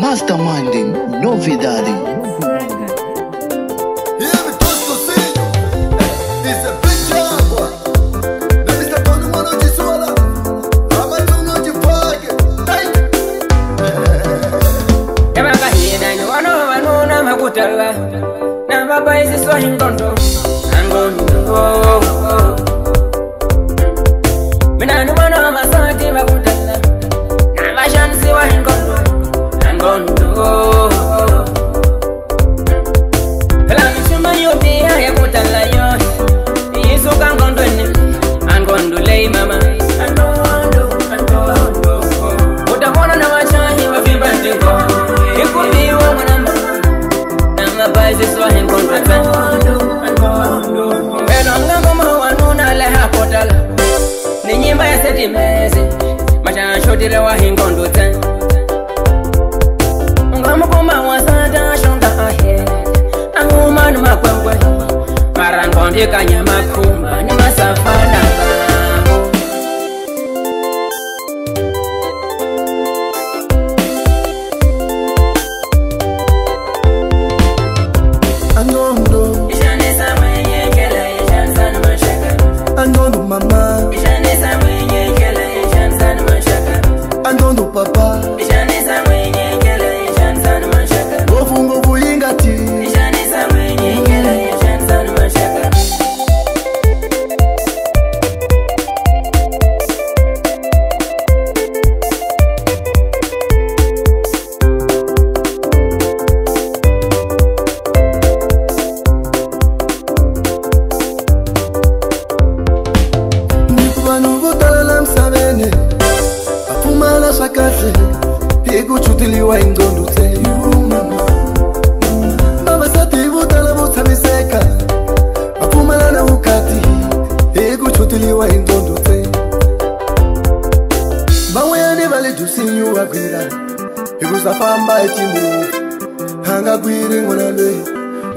Mastermind Novidade. Na baba isiswa hingondo Angondo oh. ngamukumawasatashonga ahe angumanumakwekwe marangondikanyama abandon kuchutiliwa ingcondo te mamasati ibutala butsamiseka apumalana ukati ikuchutiliwa ingcondo te bawuyane validusinyuwa gwira ikuzafamba etimbu angagwiri ngonalwe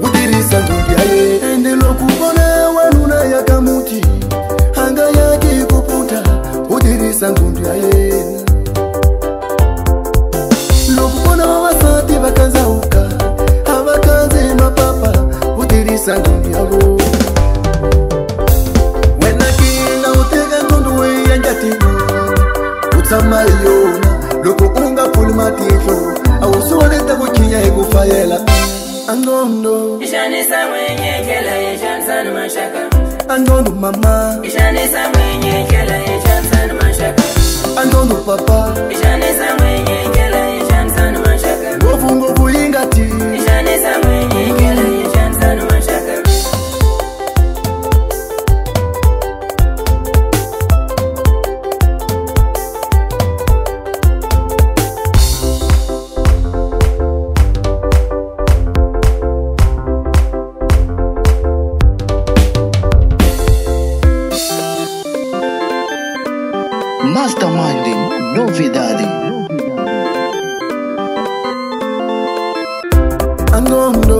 udirisa ngcondo yaye ende lokubona wanuna yakamuti angayaki kuputa udirisa ngcondo yayena sangiyavo wenakina uteka ngondo weyanjatino utshama yona loko u nga pfuli matihlo a wu swiwoleta ku chinya hi ku fayela angondo angondo mama angondo papa Ishani Masterminding Novidade. Novidade.